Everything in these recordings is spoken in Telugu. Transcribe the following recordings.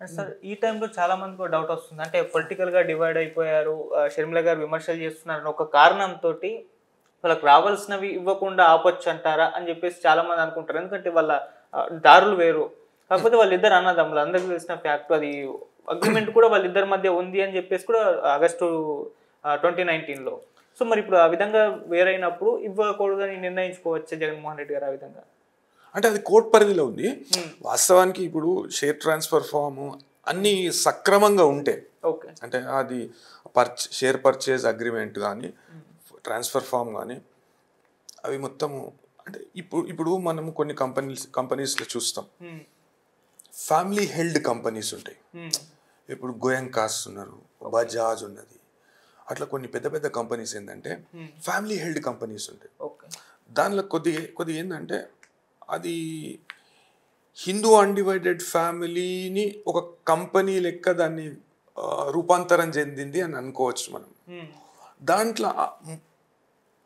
సార్ ఈ టైంలో చాలా మందికి డౌట్ వస్తుంది. అంటే పొలిటికల్గా డివైడ్ అయిపోయారు. షర్మిల గారు విమర్శలు చేస్తున్నారని ఒక కారణంతో వాళ్ళకి రావాల్సినవి ఇవ్వకుండా ఆపొచ్చు అంటారా అని చెప్పేసి చాలా మంది అనుకుంటారు. ఎందుకంటే వాళ్ళ దారులు వేరు. కాకపోతే వాళ్ళిద్దరు అన్నదమ్ములు. అందరికీ తెలిసిన ఫ్యాక్ట్ అది. అగ్రిమెంట్ కూడా వాళ్ళిద్దరి మధ్య ఉంది అని చెప్పేసి కూడా ఆగస్టు ట్వంటీ నైన్టీన్లో సో మరి ఇప్పుడు ఆ విధంగా వేరైనప్పుడు ఇవ్వకూడదని నిర్ణయించుకోవచ్చు జగన్మోహన్ రెడ్డి గారు ఆ విధంగా? అంటే అది కోర్టు పరిధిలో ఉంది. వాస్తవానికి ఇప్పుడు షేర్ ట్రాన్స్ఫర్ ఫామ్ అన్నీ సక్రమంగా ఉంటే ఓకే. అంటే అది పర్చ్ షేర్ పర్చేజ్ అగ్రిమెంట్ కానీ ట్రాన్స్ఫర్ ఫామ్ కానీ అవి మొత్తము అంటే ఇప్పుడు ఇప్పుడు మనం కొన్ని కంపెనీస్ కంపెనీస్లో చూస్తాం. ఫ్యామిలీ హెల్డ్ కంపెనీస్ ఉంటాయి. ఇప్పుడు గోయంకాస్ ఉన్నారు బజాజ్ ఉన్నది. అట్లా కొన్ని పెద్ద పెద్ద కంపెనీస్ ఏంటంటే ఫ్యామిలీ హెల్డ్ కంపెనీస్ ఉంటాయి. ఓకే. దానిలో కొద్దిగా కొద్దిగా ఏంటంటే అది హిందూ అన్డివైడెడ్ ఫ్యామిలీని ఒక కంపెనీ లెక్క దాన్ని రూపాంతరం చెందింది అని అనుకోవచ్చు మనం. దాంట్లో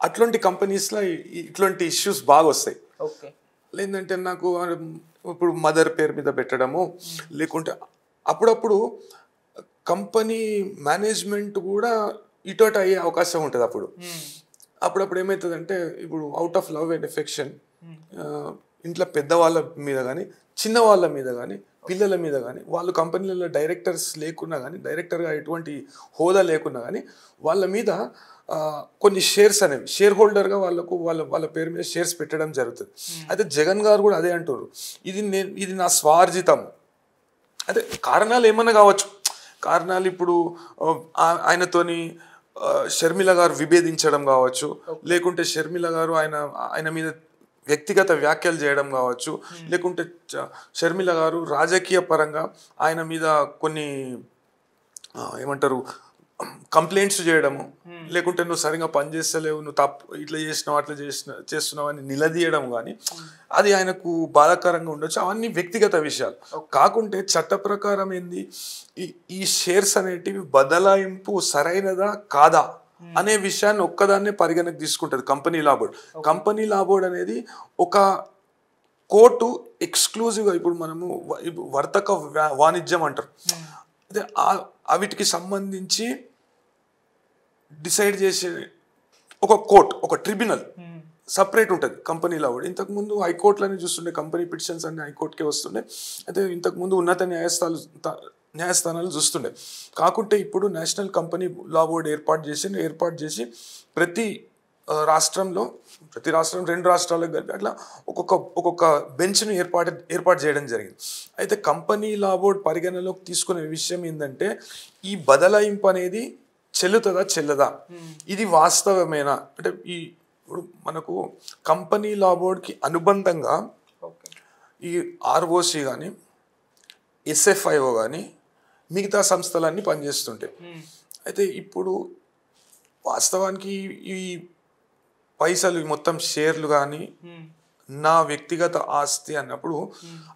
అట్లాంటి కంపెనీస్లో ఇట్లాంటి ఇష్యూస్ బాగా వస్తాయి. లేదంటే నాకు ఇప్పుడు మదర్ పేరు మీద పెట్టడము లేకుంటే అప్పుడప్పుడు కంపెనీ మేనేజ్మెంట్ కూడా ఇటోట్ అయ్యే అవకాశం ఉంటుంది అప్పుడు. అప్పుడప్పుడు ఏమవుతుందంటే ఇప్పుడు out of love and affection ఇంట్లో పెద్దవాళ్ళ మీద కానీ చిన్న వాళ్ళ మీద కానీ పిల్లల మీద కానీ వాళ్ళు కంపెనీలలో డైరెక్టర్స్ లేకున్నా కానీ డైరెక్టర్గా ఎటువంటి హోదా లేకున్నా కానీ వాళ్ళ మీద కొన్ని షేర్స్ అనేవి షేర్ హోల్డర్గా వాళ్ళకు వాళ్ళ వాళ్ళ పేరు మీద షేర్స్ పెట్టడం జరుగుతుంది. అయితే జగన్ గారు కూడా అదే అంటారు ఇది నేను ఇది నా స్వార్జితం అదే కారణాలు ఏమన్నా కావచ్చు. కారణాలు ఇప్పుడు ఆయనతోని షర్మిల గారు విభేదించడం కావచ్చు. లేకుంటే షర్మిల గారు ఆయన ఆయన మీద వ్యక్తిగత వ్యాఖ్యలు చేయడం కావచ్చు లేకుంటే చ- షర్మిల గారు రాజకీయ పరంగా ఆయన మీద కొన్ని ఏమంటారు కంప్లైంట్స్ చేయడము లేకుంటే నువ్వు సరిగా పని చేస్తలేవు నువ్వు తప్పు ఇట్లా చేసినావు అట్లా చేసిన చేస్తున్నావు అని నిలదీయడం కానీ అది ఆయనకు బాధాకరంగా ఉండొచ్చు. అవన్నీ వ్యక్తిగత విషయాలు. కాకుంటే చట్ట ప్రకారం ఏంది? ఈ ఈ షేర్స్ అనేటివి బదలాయింపు సరైనదా? కాదా? అనే విషయాన్ని ఒక్కదాన్నే పరిగణకు తీసుకుంటుంది company law board. Company law board అనేది ఒక కోర్టు ఎక్స్క్లూజివ్గా ఇప్పుడు మనము వర్తక వాణిజ్యం అంటారు. అదే ఆ- ఆ వీటికి సంబంధించి డిసైడ్ చేసే ఒక కోర్ట్ ఒక ట్రిబ్యునల్ సపరేట్ ఉంటుంది కంపెనీలో కూడా ఇంతకుముందు హైకోర్టులని చూస్తుండే కంపెనీ పిటిషన్స్ అన్ని హైకోర్టుకే వస్తుండే. అయితే ఇంతకుముందు ఉన్నత న్యాయస్థానాలు త- న్యాయస్థానాలు చూస్తుండే. కాకుంటే ఇప్పుడు నేషనల్ కంపెనీ లా బోర్డు ఏర్పాటు చేసి ఏర్పాటు చేసి ప్రతి రాష్ట్రంలో ప్రతి రాష్ట్రం రెండు రాష్ట్రాలకు కలిపి అట్లా ఒక్కొక్క ఒక్కొక్క బెంచ్ను ఏర్పాటు ఏర్పాటు చేయడం జరిగింది. అయితే కంపెనీ లా బోర్డ్ పరిగణలోకి తీసుకునే విషయం ఏంటంటే ఈ బదలాయింపు అనేది చెల్లుతుందా చెల్లదా? ఇది వాస్తవమేనా? అంటే ఈ ఇప్పుడు మనకు కంపెనీ లా బోర్డ్కి అనుబంధంగా ఈ ఆర్ఓసి కానీ ఎస్ఎఫ్ఐఓ కానీ మిగతా సంస్థలన్నీ పనిచేస్తుంటాయి. అయితే ఇప్పుడు వాస్తవానికి ఈ పైసలు మొత్తం షేర్లు కానీ నా వ్యక్తిగత ఆస్తి అన్నప్పుడు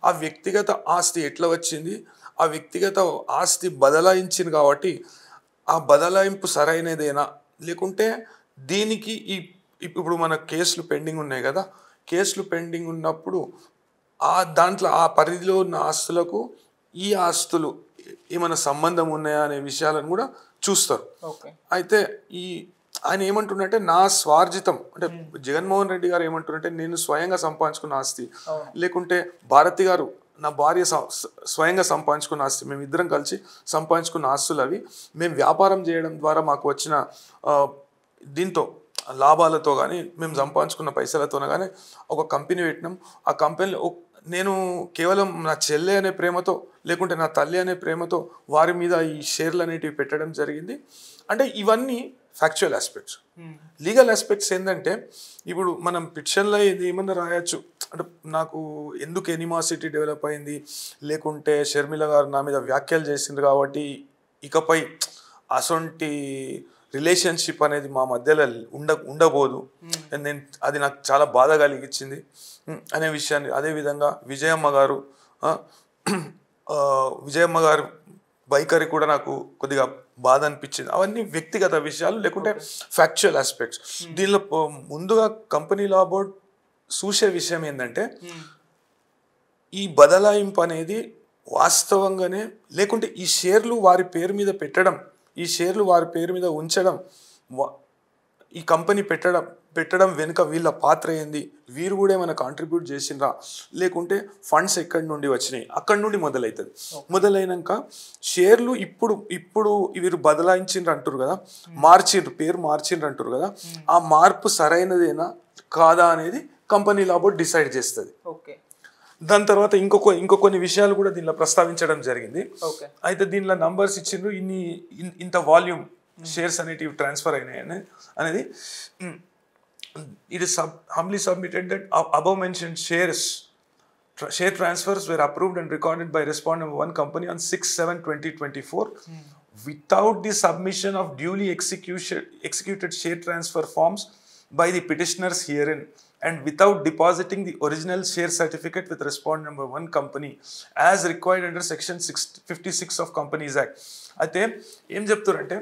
ఆ వ్యక్తిగత ఆస్తి ఎట్లా వచ్చింది? ఆ వ్యక్తిగత ఆస్తి బదలాయించింది కాబట్టి ఆ బదలాయింపు సరైనదేనా? లేకుంటే దీనికి ఈ ఇప్పుడు మన కేసులు పెండింగ్ ఉన్నాయి కదా కేసులు పెండింగ్ ఉన్నప్పుడు ఆ దాంట్లో ఆ పరిధిలో ఉన్న ఆస్తులకు ఈ ఆస్తులు ఏమైనా సంబంధం ఉన్నాయా అనే విషయాలను కూడా చూస్తారు. అయితే ఈ ఆయన ఏమంటున్నట్టే నా స్వార్జితం అంటే జగన్మోహన్ రెడ్డి గారు ఏమంటున్నట్టే నేను స్వయంగా సంపాదించుకున్న ఆస్తి. లేకుంటే భారతి గారు నా భార్య స్వయంగా సంపాదించుకున్న ఆస్తి. మేము ఇద్దరం కలిసి సంపాదించుకున్న ఆస్తులు అవి. మేము వ్యాపారం చేయడం ద్వారా మాకు వచ్చిన దీంతో లాభాలతో కానీ మేము సంపాదించుకున్న పైసలతో కానీ ఒక కంపెనీ పెట్టినాం. ఆ కంపెనీలో నేను కేవలం నా చెల్లె అనే ప్రేమతో లేకుంటే నా తల్లి అనే ప్రేమతో వారి మీద ఈ షేర్లు అనేటివి పెట్టడం జరిగింది. అంటే ఇవన్నీ ఫ్యాక్చువల్ ఆస్పెక్ట్స్ లీగల్ ఆస్పెక్ట్స్ ఏంటంటే ఇప్పుడు మనం పిటిషన్లో ఇది ఏమన్నా రాయొచ్చు. అంటే నాకు ఎందుకు ఎనిమాసిటీ డెవలప్ అయింది? లేకుంటే షర్మిల గారు నా మీద వ్యాఖ్యలు చేసింది కాబట్టి ఇకపై అసొంటి రిలేషన్షిప్ అనేది మా మధ్యలో ఉండ ఉండబోదు. నేను అది నాకు చాలా బాధ కలిగించింది. అనే విషయాన్ని అదేవిధంగా విజయమ్మ గారు విజయమ్మ గారు వైఖరి కూడా నాకు కొద్దిగా బాధ అనిపించింది. అవన్నీ వ్యక్తిగత విషయాలు లేకుంటే ఫ్యాక్చువల్ ఆస్పెక్ట్స్ దీనిలో ముందుగా కంపెనీ లా బోర్డ్ చూసే విషయం ఏంటంటే ఈ బదలాయింపు అనేది వాస్తవంగానే లేకుంటే ఈ షేర్లు వారి పేరు మీద పెట్టడం ఈ షేర్లు వారి పేరు మీద ఉంచడం ఈ కంపెనీ పెట్టడం పెట్టడం వెనుక వీళ్ళ పాత్ర ఏంది? వీరు కూడా ఏమైనా కాంట్రిబ్యూట్ చేసిండ్రా? లేకుంటే ఫండ్స్ ఎక్కడి నుండి వచ్చినాయి? అక్కడి నుండి మొదలవుతుంది మొదలైనాక షేర్లు ఇప్పుడు ఇప్పుడు వీరు బదలాయించిండ్రు అంటారు కదా? మార్చిండ్రు పేరు మార్చిండ్రు అంటారు కదా? ఆ మార్పు సరైనదేనా? కాదా అనేది కంపెనీ లా బోర్డ్ డిసైడ్ చేస్తుంది. ఓకే. దాని తర్వాత ఇంకొక ఇంకో కొన్ని విషయాలు కూడా దీనిలో ప్రస్తావించడం జరిగింది. ఓకే. అయితే దీనిలో నంబర్స్ ఇచ్చిండ్రు ఇన్ని ఇన్- ఇంత వాల్యూమ్ షేర్స్ అనేటివి ట్రాన్స్ఫర్ అయినాయి అనే- అనేది it is sub humbly submitted that above mention shares share transfers were approved and recorded by respond number one company on six seven twenty twenty four without the submission of duly execution, executed share transfer forms by the petitioners herein and without depositing the original share certificate with respond number one company as required under section six fifty six of companies act అయితే ఏం చెప్తారంటే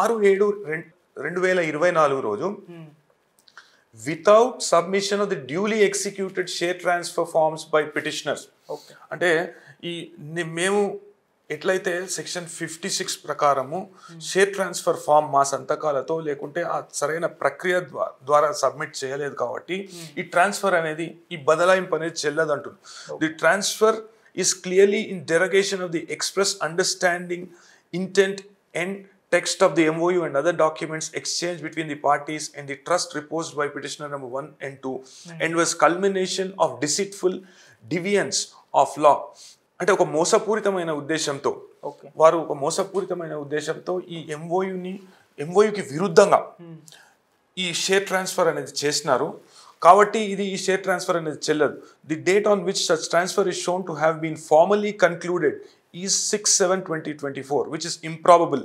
ఆరు ఏడు రెండు రెండు వేల ఇరవై నాలుగు రోజు Without submission of the duly executed share transfer forms by petitioners okay అంటే ఈ మేము ఎట్లయితే సెక్షన్ ఫిఫ్టీ సిక్స్ ప్రకారము షేర్ ట్రాన్స్ఫర్ ఫామ్ మా సంతకాలతో లేకుంటే ఆ సరైన ప్రక్రియ ద్వా- ద్వారా సబ్మిట్ చేయలేదు కాబట్టి ఈ ట్రాన్స్ఫర్ అనేది ఈ బదలాయింపు అనేది చెల్లదు అంటుంది the transfer is clearly in derogation of the express understanding intent and text of the MOU and other documents exchanged between the parties and the trust reposed by petitioner number one and two, and was culmination of deceitful deviance of law. అంటే ఒక మోసపూరితమైన ఉద్దేశంతో వారు ఒక మోసపూరితమైన ఉద్దేశంతో ఈ ఎంఓయుని ఎంఓయుకి విరుద్ధంగా ఈ షేర్ ట్రాన్స్ఫర్ అనేది చేసినారు. కాబట్టి ఇది ఈ షేర్ ట్రాన్స్ఫర్ అనేది చెల్లదు. The date on which such transfer is shown to have been formally concluded is six seven twenty twenty four which is improbable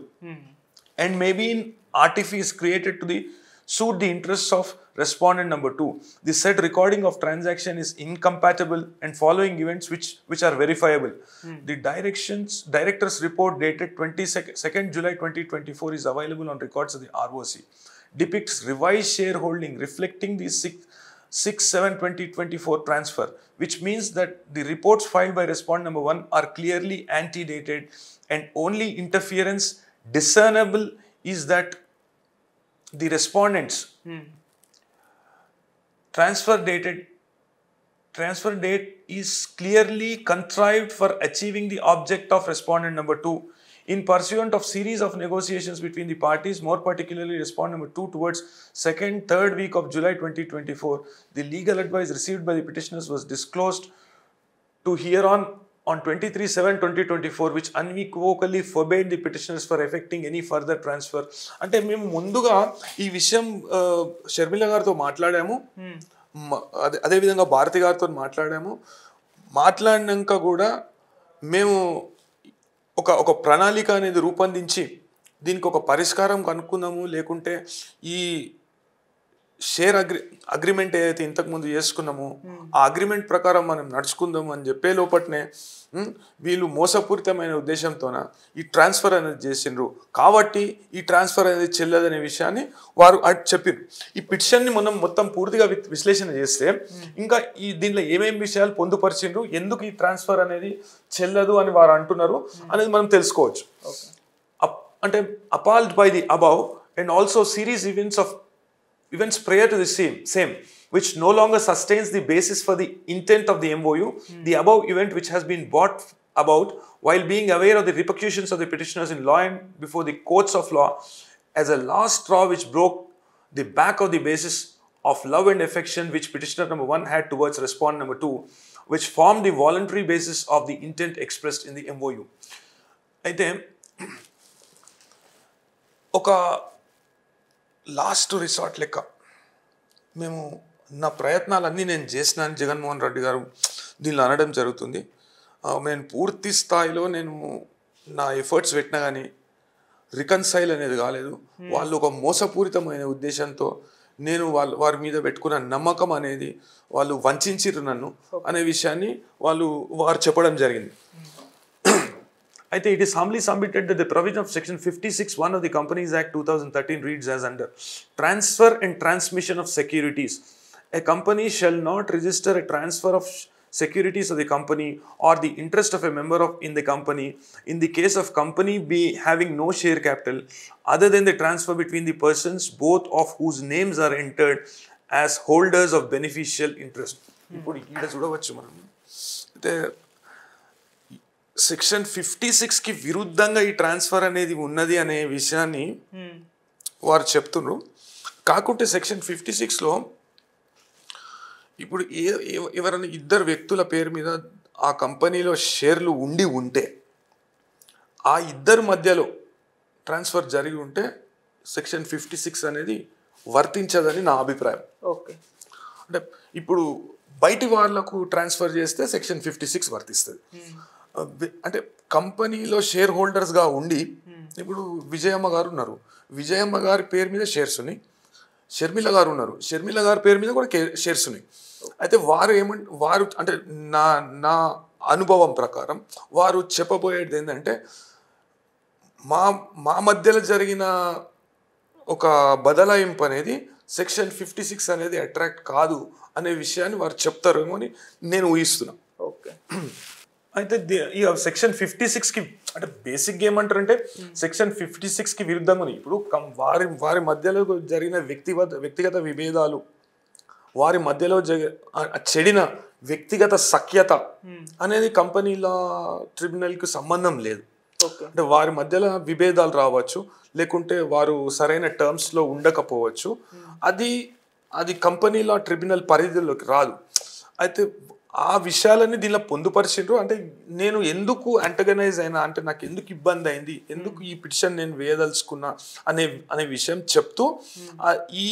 and maybe in artifice created to the suit the interests of respondent number two. The said recording of transaction is incompatible and following events which which are verifiable. Hmm. The directions director's report dated 22nd July 2024 is available on records of the ROC. Depicts revised shareholding reflecting the six, 6 7 2024 transfer, which means that the reports filed by respondent number one are clearly antedated and only interference discernible is that the respondents hmm. transfer dated transfer date is clearly contrived for achieving the object of respondent number 2 in pursuant of series of negotiations between the parties more particularly respondent number 2 towards second third week of july 2024 the legal advice received by the petitioners was disclosed to hear on on 23 7 2024 which unequivocally forbade the petitioners for effecting any further transfer. అంటే మేము ముందుగా ఈ విషయం షర్మిల గారితో మాట్లాడాము. మ- అదే అదేవిధంగా భారతి గారితో మాట్లాడాము. మాట్లాడినాక కూడా మేము ఒక ఒక ప్రణాళిక అనేది రూపొందించి దీనికి ఒక పరిష్కారం కనుక్కుందాము లేకుంటే ఈ షేర్ అగ్రి అగ్రిమెంట్ ఏదైతే ఇంతకుముందు చేసుకున్నామో ఆ అగ్రిమెంట్ ప్రకారం మనం నడుచుకుందాము అని చెప్పే లోపట్నే వీళ్ళు మోసపూరితమైన ఉద్దేశంతోన ఈ ట్రాన్స్ఫర్ అనేది చేసిండ్రు. కాబట్టి ఈ ట్రాన్స్ఫర్ అనేది చెల్లదనే విషయాన్ని వారు అట్ చెప్పారు ఈ పిటిషన్ని మనం మొత్తం పూర్తిగా విశ్లేషణ చేస్తే ఇంకా ఈ దీనిలో ఏమేమి విషయాలు పొందుపరిచిండ్రు ఎందుకు ఈ ట్రాన్స్ఫర్ అనేది చెల్లదు అని వారు అంటున్నారు అనేది మనం తెలుసుకోవచ్చు. అంటే appalled by the above and also series events of events prior to the same same which no longer sustains the basis for the intent of the MOU the above event which has been brought about while being aware of the repercussions of the petitioners in law and before the courts of law as a last straw which broke the back of the basis of love and affection which petitioner number one had towards respondent number two which formed the voluntary basis of the intent expressed in the MOU అయితే ఒక లాస్ట్ రిసార్ట్ లెక్క. మేము నా ప్రయత్నాలన్నీ నేను చేసినాను జగన్మోహన్ రెడ్డి గారు దీనిలో అనడం జరుగుతుంది. నేను పూర్తి స్థాయిలో నేను నా ఎఫర్ట్స్ పెట్టినా కానీ రికన్సైల్ అనేది కాలేదు. వాళ్ళు ఒక మోసపూరితమైన ఉద్దేశంతో నేను వాళ్ళ వారి మీద పెట్టుకున్న నమ్మకం అనేది వాళ్ళు వంచిర్రు నన్ను అనే విషయాన్ని వాళ్ళు వారు చెప్పడం జరిగింది. అయితే it is humbly submitted that the provision of section 56 1 of the companies act 2013 reads as under transfer and transmission of securities a company shall not register a transfer of sh- securities of the company or the interest of a member of in the company in the case of company be having no share capital other than the transfer between the persons both of whose names are entered as holders of beneficial interest ఇప్పుడు ఇక్కడ చూడవచ్చు మనం అయితే సెక్షన్ ఫిఫ్టీ సిక్స్కి విరుద్ధంగా ఈ ట్రాన్స్ఫర్ అనేది ఉన్నది అనే విషయాన్ని వారు చెప్తున్నారు కాకుంటే సెక్షన్ ఫిఫ్టీ సిక్స్లో ఇప్పుడు ఏ ఎవ- ఎవరైనా ఇద్దరు వ్యక్తుల పేరు మీద ఆ కంపెనీలో షేర్లు ఉండి ఉంటే ఆ ఇద్దరి మధ్యలో ట్రాన్స్ఫర్ జరిగి ఉంటే సెక్షన్ ఫిఫ్టీ సిక్స్ అనేది వర్తించదని నా అభిప్రాయం. ఓకే. అంటే ఇప్పుడు బయటి వాళ్ళకు ట్రాన్స్ఫర్ చేస్తే సెక్షన్ ఫిఫ్టీ సిక్స్ వర్తిస్తుంది. వి- అంటే కంపెనీలో షేర్ హోల్డర్స్గా ఉండి ఇప్పుడు విజయమ్మ గారు ఉన్నారు. విజయమ్మ గారి పేరు మీద షేర్స్ ఉన్నాయి. షర్మిల గారు ఉన్నారు. షర్మిల గారి పేరు మీద కూడా షేర్స్ ఉన్నాయి. అయితే వారు ఏమంటే వారు అంటే నా నా అనుభవం ప్రకారం వారు చెప్పబోయేది ఏంటంటే మా మా మధ్యలో జరిగిన ఒక బదలాయింపు అనేది సెక్షన్ ఫిఫ్టీ సిక్స్ అనేది అట్రాక్ట్ కాదు అనే విషయాన్ని వారు చెప్తారేమో అని నేను ఊహిస్తున్నా. ఓకే. అయితే ఈ సెక్షన్ ఫిఫ్టీ సిక్స్కి అంటే బేసిక్ ఏమంటారంటే సెక్షన్ ఫిఫ్టీ సిక్స్కి విరుద్ధంగా ఇప్పుడు వారి వారి మధ్యలో జరిగిన వ్యక్తిగత వ్యక్తిగత విభేదాలు వారి మధ్యలో చెడిన వ్యక్తిగత సఖ్యత అనేది కంపెనీల ట్రిబ్యునల్కి సంబంధం లేదు. ఓకే అంటే వారి మధ్యలో విభేదాలు రావచ్చు లేకుంటే వారు సరైన టర్మ్స్లో ఉండకపోవచ్చు. అది అది కంపెనీలో ట్రిబ్యునల్ పరిధిలోకి రాదు. అయితే ఆ విషయాలన్నీ దీనిలో పొందుపరిచిండ్రు. అంటే నేను ఎందుకు అంటగనైజ్ అయినా అంటే నాకు ఎందుకు ఇబ్బంది అయింది ఎందుకు ఈ పిటిషన్ నేను వేయదలుచుకున్నా అనే అనే విషయం చెప్తూ ఈ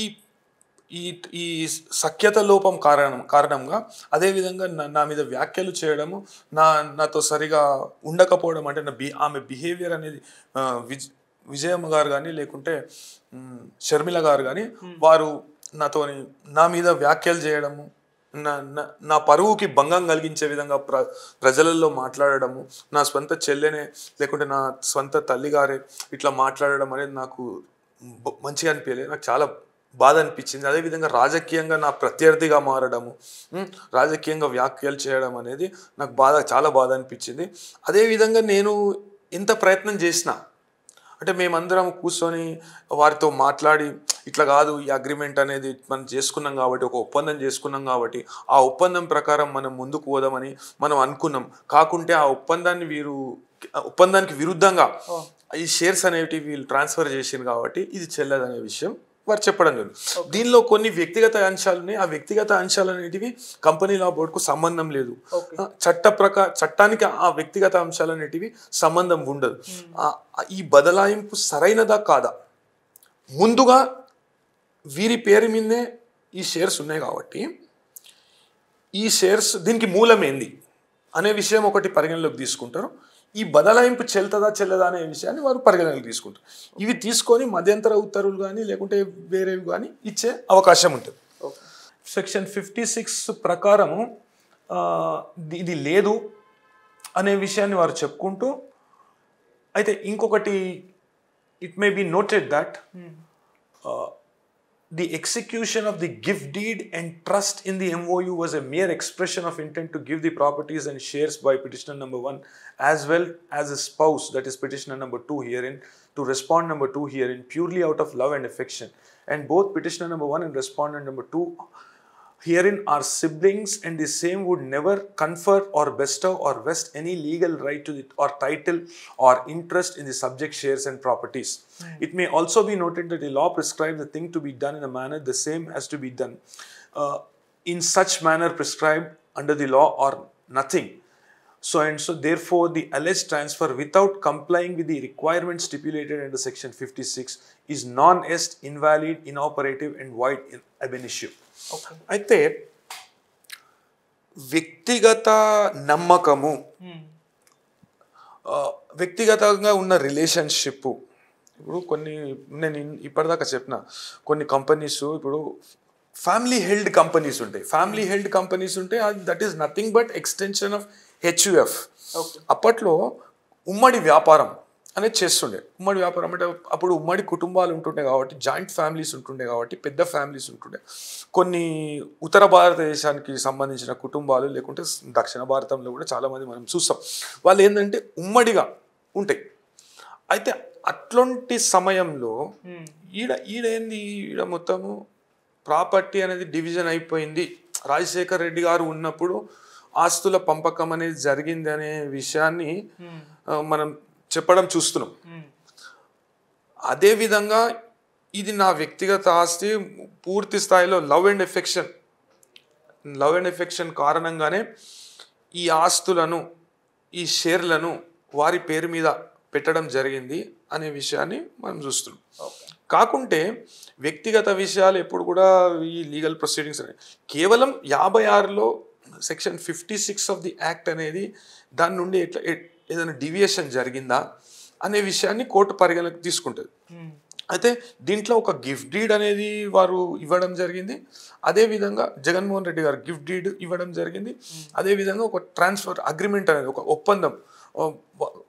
ఈ ఈ సఖ్యత లోపం కారణం కారణంగా అదేవిధంగా నా నా మీద వ్యాఖ్యలు చేయడము నా నాతో సరిగా ఉండకపోవడం అంటే నా బి ఆమె బిహేవియర్ అనేది విజ్ విజయమ్మ గారు కానీ లేకుంటే షర్మిల గారు కానీ వారు నాతో నా మీద వ్యాఖ్యలు చేయడము నా నా- పరువుకి భంగం కలిగించే విధంగా ప్ర ప్రజలలో మాట్లాడడము నా స్వంత చెల్లెనే లేకుంటే నా స్వంత తల్లిగారే ఇట్లా మాట్లాడడం అనేది నాకు మంచిగా అనిపించలేదు. నాకు చాలా బాధ అనిపించింది. అదేవిధంగా రాజకీయంగా నా ప్రత్యర్థిగా మారడము రాజకీయంగా వ్యాఖ్యలు చేయడం అనేది నాకు బాధ చాలా బాధ అనిపించింది. అదేవిధంగా నేను ఎంత ప్రయత్నం చేసినా అంటే మేమందరం కూర్చొని వారితో మాట్లాడి ఇట్లా కాదు ఈ అగ్రిమెంట్ అనేది మనం చేసుకున్నాం కాబట్టి ఒక ఒప్పందం చేసుకున్నాం కాబట్టి ఆ ఒప్పందం ప్రకారం మనం ముందుకు పోదామని మనం అనుకున్నాం. కాకుంటే ఆ ఒప్పందాన్ని వీరు ఒప్పందానికి విరుద్ధంగా ఈ షేర్స్ అనేవి వీళ్ళు ట్రాన్స్ఫర్ చేసింది కాబట్టి ఇది చెల్లదనే విషయం. వారు చెప్పడం జరిగింది దీనిలో కొన్ని వ్యక్తిగత అంశాలు ఉన్నాయి. ఆ వ్యక్తిగత అంశాలు అనేటివి కంపెనీ లా బోర్డుకు సంబంధం లేదు. చట్ట చట్టానికి ఆ వ్యక్తిగత అంశాలు అనేటివి సంబంధం ఉండదు. ఆ ఈ బదలాయింపు సరైనదా కాదా? ముందుగా వీరి పేరు మీదే ఈ షేర్స్ ఉన్నాయి కాబట్టి ఈ షేర్స్ దీనికి మూలం ఏంది? అనే విషయం ఒకటి పరిగణలోకి తీసుకుంటారు. ఈ బదలాయింపు చెల్తదా చెల్లదా అనే విషయాన్ని వారు పరిగణలోకి తీసుకుంటారు. ఇవి తీసుకొని మధ్యంతర ఉత్తర్వులు కానీ లేకుంటే వేరేవి కానీ ఇచ్చే అవకాశం ఉంటుంది. ఓకే. సెక్షన్ ఫిఫ్టీ సిక్స్ ప్రకారము ఆ, ఇది- ఇది లేదు అనే విషయాన్ని వారు చెప్పుకుంటూ అయితే ఇంకొకటి it may be noted that the execution of the gift deed and trust in the MOU was a mere expression of intent to give the properties and shares by petitioner number one, as well as a spouse, that is petitioner number two herein, to respond number two herein, purely out of love and affection. And both petitioner number one and respondent number two herein are siblings, and the same would never confer or bestow or vest any legal right to it or title or interest in the subject shares and properties. It may also be noted that the law prescribes the thing to be done in a manner the same as to be done uh, in such manner prescribed under the law or nothing. So and so, therefore, the alleged transfer without complying with the requirements stipulated under Section 56 is non-est, invalid, inoperative, and void in ab initio. అయితే వ్యక్తిగత నమ్మకము వ్యక్తిగతంగా ఉన్న రిలేషన్షిప్ ఇప్పుడు కొన్ని నేను ఇప్పటిదాకా చెప్పిన కొన్ని కంపెనీస్ ఇప్పుడు ఫ్యామిలీ హెల్డ్ కంపెనీస్ ఉంటాయి. ఫ్యామిలీ హెల్డ్ కంపెనీస్ ఉంటే that is nothing but extension of HUF. అప్పట్లో ఉమ్మడి వ్యాపారం అనేది చేస్తుండే. ఉమ్మడి వ్యాపారం అంటే అప్పుడు ఉమ్మడి కుటుంబాలు ఉంటుండే కాబట్టి జాయింట్ ఫ్యామిలీస్ ఉంటుండే కాబట్టి పెద్ద ఫ్యామిలీస్ ఉంటుండే. కొన్ని ఉత్తర భారతదేశానికి సంబంధించిన కుటుంబాలు లేకుంటే దక్షిణ భారతంలో కూడా చాలామంది మనం చూస్తాం. వాళ్ళు ఏంటంటే ఉమ్మడిగా ఉంటాయి. అయితే అట్లాంటి సమయంలో ఈడ ఈడేంది? ఈడ మొత్తము ప్రాపర్టీ అనేది డివిజన్ అయిపోయింది. రాజశేఖర్ రెడ్డి గారు ఉన్నప్పుడు ఆస్తుల పంపకం అనేది జరిగింది అనే విషయాన్ని మనం చెప్పడం చూస్తున్నాం. ఉమ్, అదే విధంగా ఇది నా వ్యక్తిగత ఆస్తి పూర్తి స్థాయిలో love and affection. Love and affection కారణంగానే ఈ ఆస్తులను ఈ షేర్లను వారి పేరు మీద పెట్టడం జరిగింది అనే విషయాన్ని మనం చూస్తున్నాం. కాకుంటే వ్యక్తిగత విషయాలు ఎప్పుడు కూడా ఈ లీగల్ ప్రొసీడింగ్స్ అనేవి కేవలం యాభై ఆరులో section fifty six of the act అనేది దాని నుండి ఎట్లా ఏదైనా డివియేషన్ జరిగిందా అనే విషయాన్ని కోర్టు పరిగణలోకి తీసుకుంటుంది. ఉమ్, అయితే దీంట్లో ఒక గిఫ్ట్ డీడ్ అనేది వారు ఇవ్వడం జరిగింది. అదేవిధంగా జగన్మోహన్ రెడ్డి గారు గిఫ్ట్ డీడ్ ఇవ్వడం జరిగింది. అదేవిధంగా ఒక ట్రాన్స్ఫర్ అగ్రిమెంట్ అనేది ఒక ఒప్పందం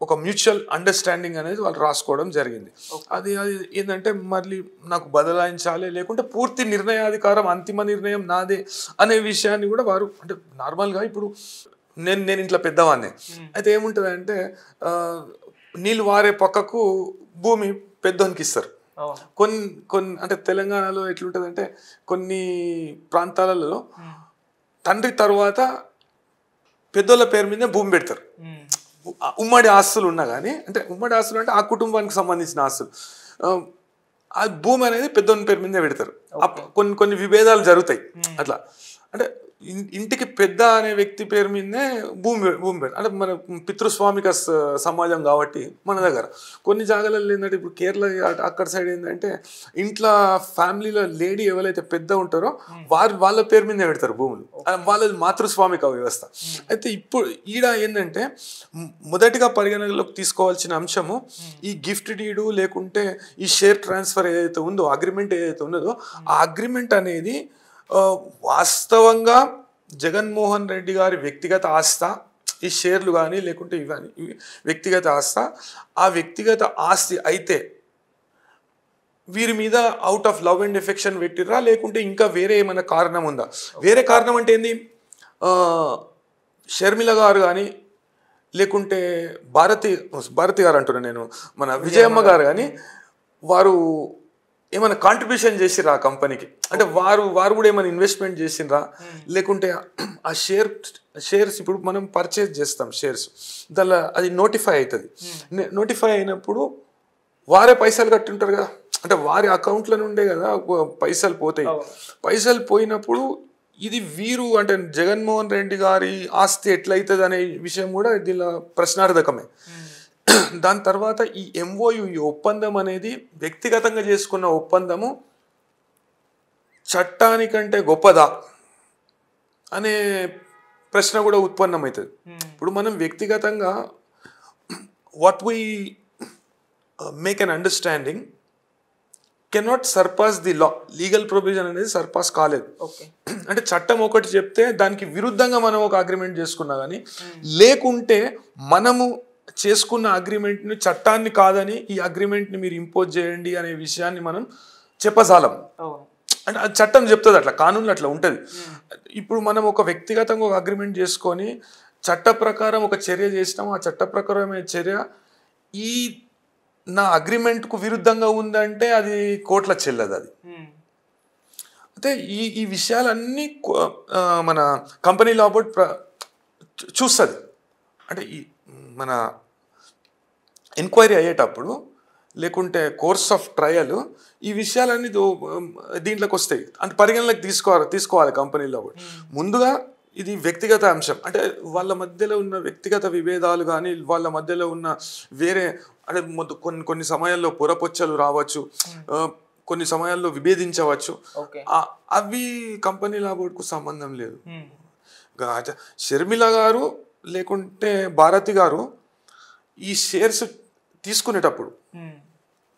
ఒక మ్యూచువల్ అండర్స్టాండింగ్ అనేది వాళ్ళు రాసుకోవడం జరిగింది. అది అది ఏంటంటే మళ్ళీ నాకు బదలాయించాలి లేకుంటే పూర్తి నిర్ణయాధికారం అంతిమ నిర్ణయం నాదే అనే విషయాన్ని కూడా వారు అంటే నార్మల్గా ఇప్పుడు నేను నేను ఇంట్లో పెద్దవాడిని. అయితే ఏముంటుంది అంటే నీళ్ళు వారే పక్కకు భూమి పెద్దోనికి ఇస్తారు. కొన్ని కొన్ని అంటే తెలంగాణలో ఎట్లుంటుందంటే కొన్ని ప్రాంతాలలో తండ్రి తర్వాత పెద్దోళ్ళ పేరు మీదే భూమి పెడతారు. ఉమ్మడి ఆస్తులు ఉన్నా కానీ అంటే ఉమ్మడి ఆస్తులు అంటే ఆ కుటుంబానికి సంబంధించిన ఆస్తులు. ఆ, భూమి అనేది పెద్దోని పేరు మీదే పెడతారు. అప్- కొన్ని కొన్ని విభేదాలు జరుగుతాయి. అట్లా. అంటే ఇంటికి పెద్ద అనే వ్యక్తి పేరు మీదనే భూమి భూమి పెడతారు అంటే మన పితృస్వామిక సమాజం కాబట్టి మన దగ్గర. కొన్ని జాగాలలో ఏంటంటే ఇప్పుడు కేరళ అక్కడ సైడ్ ఏంటంటే ఇంట్లో ఫ్యామిలీలో లేడీ ఎవరైతే పెద్ద ఉంటారో వారు వాళ్ళ పేరు మీదే పెడతారు భూములు. వాళ్ళది మాతృస్వామిక వ్యవస్థ. అయితే ఇప్పుడు ఈడ ఏంటంటే మొదటిగా పరిగణనలోకి తీసుకోవాల్సిన అంశము ఈ గిఫ్ట్ డీడు లేకుంటే ఈ షేర్ ట్రాన్స్ఫర్ ఏదైతే ఉందో అగ్రిమెంట్ ఏదైతే ఉన్నదో ఆ అగ్రిమెంట్ అనేది వాస్తవంగా జగన్మోహన్ రెడ్డి గారి వ్యక్తిగత ఆస్త ఈ షేర్లు కానీ లేకుంటే ఇవన్నీ ఇవి వ్యక్తిగత ఆస్త ఆ వ్యక్తిగత ఆస్తి అయితే వీరి మీద out of love and affection పెట్టిర్రా లేకుంటే ఇంకా వేరే ఏమైనా కారణం ఉందా? వేరే కారణం అంటే ఏంది? షర్మిల గారు కానీ లేకుంటే భారతి భారతి గారు అంటున్నా నేను మన విజయమ్మ గారు కానీ వారు ఏమైనా కాంట్రిబ్యూషన్ చేసిర్రా ఆ కంపెనీకి అంటే వారు వారు కూడా ఏమైనా ఇన్వెస్ట్మెంట్ చేసిండ్రా లేకుంటే ఆ షేర్ షేర్స్ ఇప్పుడు మనం పర్చేజ్ చేస్తాం షేర్స్ దానిలో అది నోటిఫై అవుతుంది నోటిఫై అయినప్పుడు వారే పైసలు కట్టి ఉంటారు కదా. అంటే వారి అకౌంట్ల నుండే కదా పైసలు పోతాయి. పైసలు పోయినప్పుడు ఇది వీరు అంటే జగన్మోహన్ రెడ్డి గారి ఆస్తి ఎట్లయితుంది అనే విషయం కూడా దీనిలో ప్రశ్నార్థకమే. దాని తర్వాత ఈ ఎంఓయు ఈ ఒప్పందం అనేది వ్యక్తిగతంగా చేసుకున్న ఒప్పందము చట్టానికంటే గొప్పదా అనే ప్రశ్న కూడా ఉత్పన్నమవుతుంది. ఇప్పుడు మనం వ్యక్తిగతంగా what we make an understanding cannot surpass the law legal provision అనేది సర్పాస్ కాలేదు. ఓకే అంటే చట్టం ఒకటి చెప్తే దానికి విరుద్ధంగా మనం ఒక అగ్రిమెంట్ చేసుకున్నా కానీ లేకుంటే మనము చేసుకున్న అగ్రిమెంట్ని చట్టాన్ని కాదని ఈ అగ్రిమెంట్ని మీరు ఇంపోజ్ చేయండి అనే విషయాన్ని మనం చెప్పజాలం అవును అంటే అది చట్టం చెప్తుంది అట్లా కానూన్లో అట్లా ఉంటుంది. ఇప్పుడు మనం ఒక వ్యక్తిగతంగా ఒక అగ్రిమెంట్ చేసుకొని చట్ట ప్రకారం ఒక చర్య చేసినాం ఆ చట్ట ప్రకారమైన చర్య. ఈ నా అగ్రిమెంట్కు విరుద్ధంగా ఉందంటే అది కోర్టులో చెల్లదు అది. అయితే ఈ ఈ విషయాలన్నీ మన కంపెనీ లా బోర్డ్ ప్ర చూస్తుంది. అంటే ఈ మన ఎంక్వైరీ అయ్యేటప్పుడు లేకుంటే కోర్స్ ఆఫ్ ట్రయల్ ఈ విషయాలన్నీ దీంట్లోకి వస్తాయి. అంటే పరిగణలోకి తీసుకోవాలి తీసుకోవాలి కంపెనీలో కూడా. ముందుగా ఇది వ్యక్తిగత అంశం. అంటే వాళ్ళ మధ్యలో ఉన్న వ్యక్తిగత విభేదాలు కానీ వాళ్ళ మధ్యలో ఉన్న వేరే అంటే కొన్ని కొన్ని సమయాల్లో పొరపొచ్చలు రావచ్చు కొన్ని సమయాల్లో విభేదించవచ్చు. అవి కంపెనీ లా బోర్డుకు సంబంధం లేదు. షర్మిల గారు లేకుంటే భారతి గారు ఈ షేర్స్ తీసుకునేటప్పుడు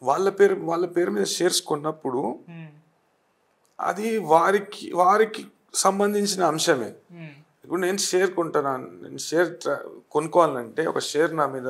వాళ్ళ పేరు వాళ్ళ పేరు మీద షేర్స్ కొన్నప్పుడు అది వారికి వారికి సంబంధించిన అంశమే. ఇప్పుడు నేను షేర్ కొంటాను నేను షేర్ కొనుక్కోవాలంటే ఒక షేర్ నా మీద